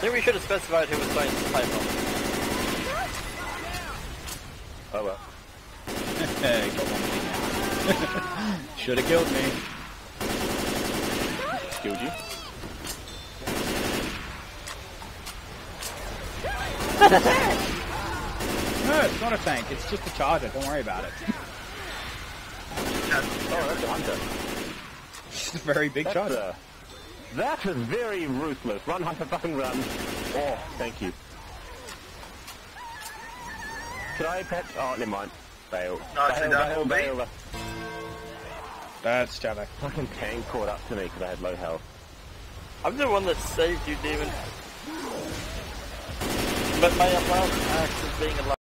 think we should have specified who was playing the bomb. Oh well. Hey, got one Should have killed me. Killed you. No, it's not a tank. It's just a charger. Don't worry about it. Oh, that's a hunter. It's a very big That's charger. uh, that was very ruthless. Run, hunter, fucking run. Oh, thank you. Could I pet? Oh, never mind. Bail. No, it's bail, enough bail, bail. That's JavX. Fucking tank caught up to me because I had low health. I'm the one that saved you, demon. But my allowed axe is being allowed.